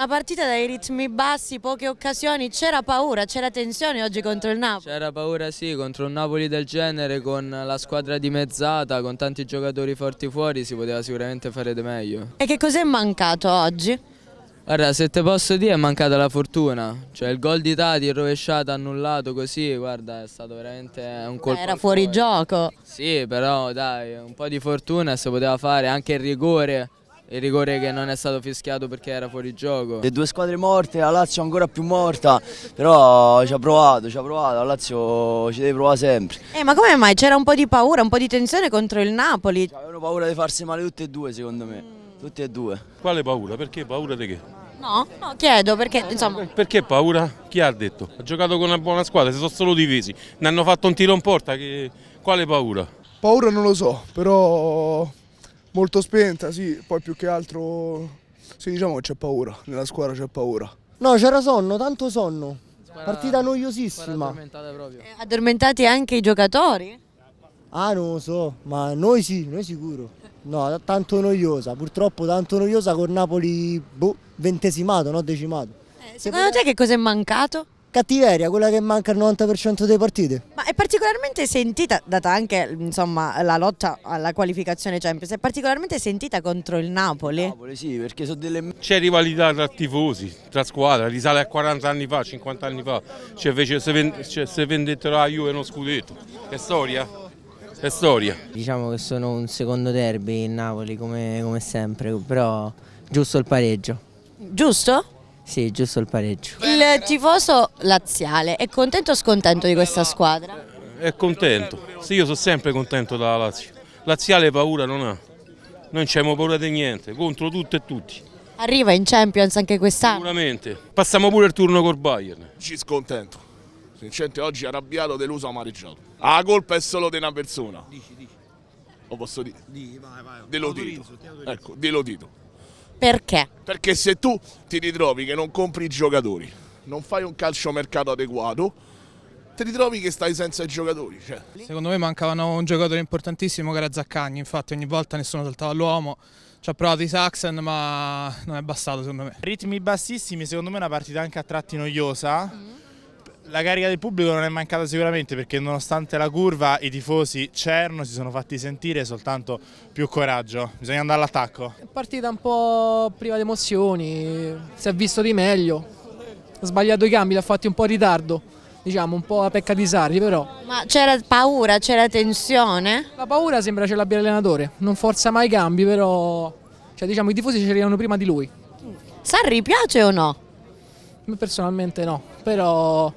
Una partita dai ritmi bassi, poche occasioni, c'era paura, c'era tensione oggi contro il Napoli? C'era paura sì, contro un Napoli del genere, con la squadra dimezzata, con tanti giocatori forti fuori, si poteva sicuramente fare di meglio. E che cos'è mancato oggi? Guarda, se te posso dire è mancata la fortuna, cioè il gol di Tati, rovesciato, annullato così, guarda, è stato veramente un colpo. Era fuori gioco. Sì, però dai, un po' di fortuna si poteva fare, anche il rigore il rigore che non è stato fischiato perché era fuori gioco. Le due squadre morte, la Lazio ancora più morta, però ci ha provato, ci ha provato, la Lazio ci deve provare sempre. Eh, ma come mai? C'era un po' di paura, un po' di tensione contro il Napoli? Avevano paura di farsi male tutte e due secondo me, tutte e due. Quale paura? Perché paura di che? No, no, chiedo perché insomma... Perché paura? Chi ha detto? Ha giocato con una buona squadra, si sono solo difesi, ne hanno fatto un tiro in porta, che... quale paura? Paura non lo so, però molto spenta, sì, poi più che altro sì, diciamo che c'è paura, nella squadra c'è paura. No, c'era sonno, tanto sonno. Partita noiosissima. Eh, addormentati anche i giocatori? Ah, non lo so, ma noi sì, noi sicuro. No, tanto noiosa, purtroppo tanto noiosa con Napoli boh, ventesimato, no decimato. Eh, secondo te che cosa è mancato? Cattiveria, quella che manca il 90% delle partite. Ma è particolarmente sentita, data anche insomma, la lotta alla qualificazione Champions, è particolarmente sentita contro il Napoli? Napoli sì, perché sono delle... C'è rivalità tra tifosi, tra squadre, risale a 40 anni fa, 50 anni fa, cioè invece se, vend cioè, se vendettero la Juve uno scudetto, è storia? È storia. Diciamo che sono un secondo derby in Napoli come, come sempre, però giusto il pareggio. Giusto? Sì, giusto il pareggio. Il tifoso laziale è contento o scontento di questa squadra? È contento, sì, io sono sempre contento della Lazio. Laziale paura non ha, non abbiamo paura di niente, contro tutto e tutti. Arriva in Champions anche quest'anno? Sicuramente, passiamo pure il turno col Bayern. Ci scontento, sinceramente oggi arrabbiato, deluso, amareggiato. La colpa è solo di una persona. Dici, dici. Lo posso dire? Di, vai, vai. Deludito. Ecco, deludito. Perché? Perché se tu ti ritrovi che non compri i giocatori, non fai un calciomercato adeguato, ti ritrovi che stai senza i giocatori. Cioè. Secondo me mancavano un giocatore importantissimo che era Zaccagni, infatti ogni volta nessuno saltava all'uomo. Ci ha provato i Saxon ma non è bastato secondo me. Ritmi bassissimi, secondo me è una partita anche a tratti noiosa. Mm la carica del pubblico non è mancata sicuramente perché nonostante la curva i tifosi c'erano, si sono fatti sentire soltanto più coraggio, bisogna andare all'attacco. Partita un po' priva di emozioni, si è visto di meglio, ha sbagliato i cambi, l'ha fatti un po' in ritardo, diciamo un po' a pecca di Sarri però. Ma c'era paura, c'era tensione? La paura sembra ce l'abbia l'allenatore, non forza mai i cambi però cioè, diciamo, i tifosi ci arrivano prima di lui. Sarri piace o no? Personalmente no, però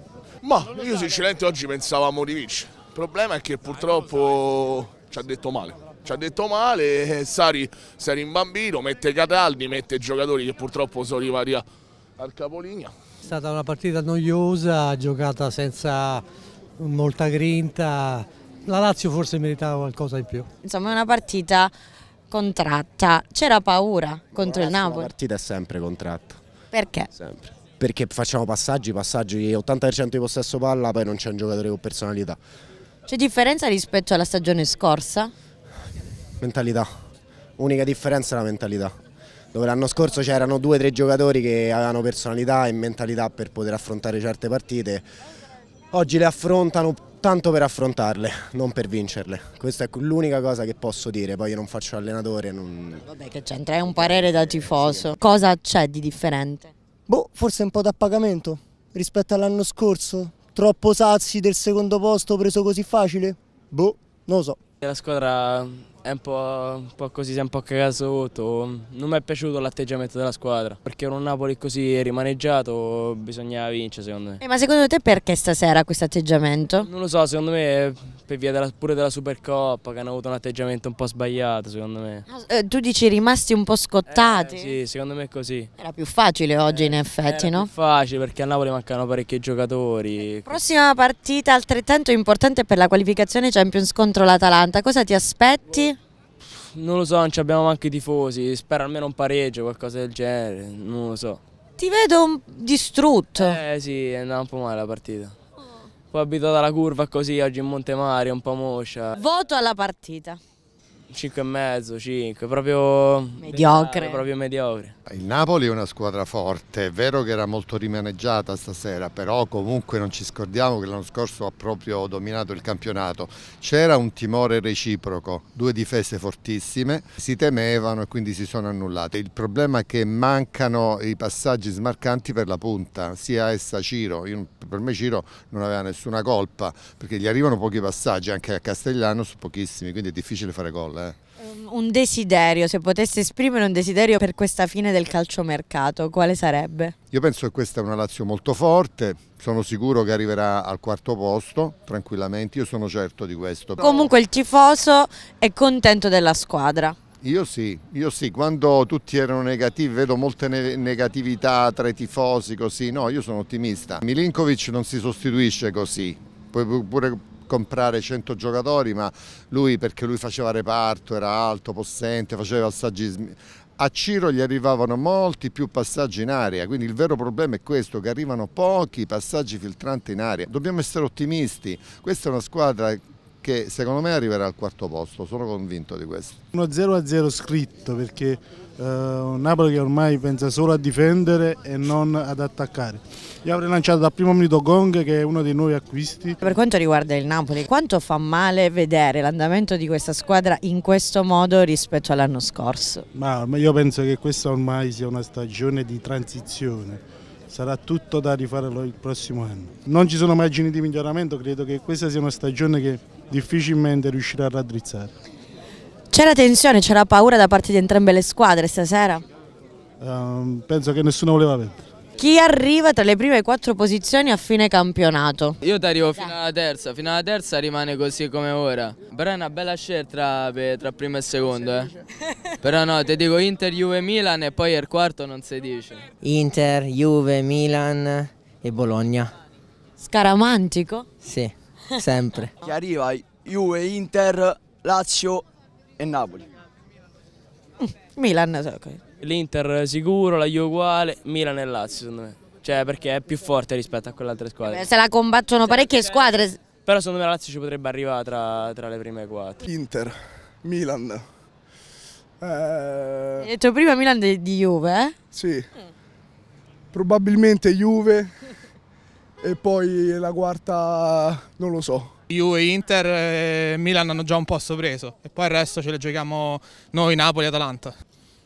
ma io sinceramente oggi pensavamo di vincere. Il problema è che purtroppo ci ha detto male. Ci ha detto male, eh, Sari, Sari in bambino, mette Cataldi, mette giocatori che purtroppo sono arrivati al capolinea. È stata una partita noiosa, giocata senza molta grinta. La Lazio forse meritava qualcosa in più. Insomma è una partita contratta. C'era paura contro il Napoli? La partita è sempre contratta. Perché? Sempre perché facciamo passaggi, passaggi 80% di possesso palla, poi non c'è un giocatore con personalità. C'è differenza rispetto alla stagione scorsa? Mentalità, unica differenza è la mentalità. Dove l'anno scorso c'erano due o tre giocatori che avevano personalità e mentalità per poter affrontare certe partite. Oggi le affrontano tanto per affrontarle, non per vincerle. Questa è l'unica cosa che posso dire, poi io non faccio allenatore. Non... Vabbè che c'entra, è un parere da tifoso. Cosa c'è di differente? Boh, forse un po' d'appagamento rispetto all'anno scorso. Troppo sazi del secondo posto preso così facile? Boh, non lo so. La squadra è un po', un po', così, si è un po' cagato sotto. Non mi è piaciuto l'atteggiamento della squadra, perché un Napoli così rimaneggiato bisognava vincere secondo me. Eh, ma secondo te perché stasera questo atteggiamento? Non lo so, secondo me per via della, pure della Supercoppa che hanno avuto un atteggiamento un po' sbagliato secondo me. Eh, tu dici rimasti un po' scottati? Eh, sì, secondo me è così. Era più facile oggi eh, in effetti, no? più facile perché a Napoli mancano parecchi giocatori. Prossima partita altrettanto importante per la qualificazione Champions contro l'Atalanta, cosa ti aspetti? Non lo so, non abbiamo manco i tifosi, spero almeno un pareggio, qualcosa del genere, non lo so. Ti vedo distrutto. Eh sì, è andata un po' male la partita. Poi abituata alla curva così, oggi in Montemario, un po' moscia. Voto alla partita. 5 e mezzo, 5, proprio Mediocre. Proprio mediocre. Il Napoli è una squadra forte, è vero che era molto rimaneggiata stasera, però comunque non ci scordiamo che l'anno scorso ha proprio dominato il campionato. C'era un timore reciproco, due difese fortissime, si temevano e quindi si sono annullate. Il problema è che mancano i passaggi smarcanti per la punta, sia essa Ciro, Io, per me Ciro non aveva nessuna colpa, perché gli arrivano pochi passaggi, anche a Castellano su pochissimi, quindi è difficile fare gol. Eh. Un desiderio, se potesse esprimere un desiderio per questa fine del calciomercato, quale sarebbe? Io penso che questa è una Lazio molto forte, sono sicuro che arriverà al quarto posto tranquillamente, io sono certo di questo. Comunque il tifoso è contento della squadra. Io sì, io sì, quando tutti erano negativi, vedo molte ne negatività tra i tifosi così, no, io sono ottimista. Milinkovic non si sostituisce così, pure comprare 100 giocatori, ma lui perché lui faceva reparto, era alto, possente, faceva passaggi a Ciro gli arrivavano molti più passaggi in aria, quindi il vero problema è questo, che arrivano pochi passaggi filtranti in aria. Dobbiamo essere ottimisti, questa è una squadra che secondo me arriverà al quarto posto, sono convinto di questo. Uno 0 a 0 scritto perché eh, un Napoli che ormai pensa solo a difendere e non ad attaccare. Io avrei lanciato dal primo minuto Gong che è uno dei nuovi acquisti. Per quanto riguarda il Napoli, quanto fa male vedere l'andamento di questa squadra in questo modo rispetto all'anno scorso? Ma io penso che questa ormai sia una stagione di transizione sarà tutto da rifare il prossimo anno. Non ci sono margini di miglioramento, credo che questa sia una stagione che difficilmente riuscirà a raddrizzare. C'era tensione, c'era paura da parte di entrambe le squadre stasera? Uh, penso che nessuno voleva perdere. Chi arriva tra le prime quattro posizioni a fine campionato? Io ti arrivo fino alla terza, fino alla terza rimane così come ora. Però è una bella scelta tra, tra primo e secondo. Eh. Però no, ti dico Inter, Juve, Milan e poi il quarto non si dice. Inter, Juve, Milan e Bologna. Scaramantico? Sì, sempre. Chi arriva? Juve, Inter, Lazio e Napoli. Milan, ok. L'Inter sicuro, la Juve uguale, Milan e Lazio secondo me. Cioè perché è più forte rispetto a quelle altre squadre. Beh, se la combattono parecchie squadre. Però secondo me la Lazio ci potrebbe arrivare tra, tra le prime quattro. Inter, Milan. Eh... Hai detto prima Milan di, di Juve, eh? Sì. Probabilmente Juve e poi la quarta non lo so. Juve, Inter e Milan hanno già un posto preso e poi il resto ce le giochiamo noi, Napoli e Atalanta.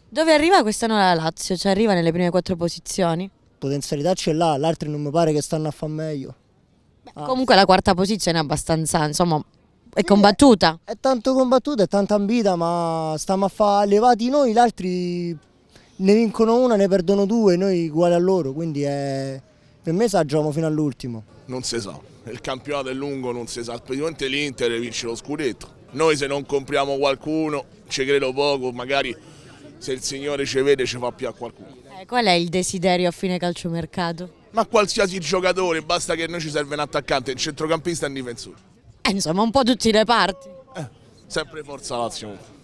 Dove arriva quest'anno la Lazio? Cioè arriva nelle prime quattro posizioni? Potenzialità ce l'ha, gli altri non mi pare che stanno a fare meglio. Beh, ah. Comunque la quarta posizione è abbastanza, insomma, è combattuta. È, è tanto combattuta, è tanta ambita, ma stiamo a fare levati noi, gli altri ne vincono una, ne perdono due, noi uguali a loro, quindi è... per me sa giochiamo fino all'ultimo. Non si sa, il campionato è lungo, non si sa, praticamente l'Inter vince lo scudetto. Noi se non compriamo qualcuno, ci credo poco, magari se il Signore ci vede ci fa più a qualcuno. Eh, qual è il desiderio a fine calciomercato? Ma qualsiasi giocatore, basta che noi ci serve un attaccante, un centrocampista e un difensore. Eh, insomma, un po' tutti i reparti. Eh, sempre forza Lazio.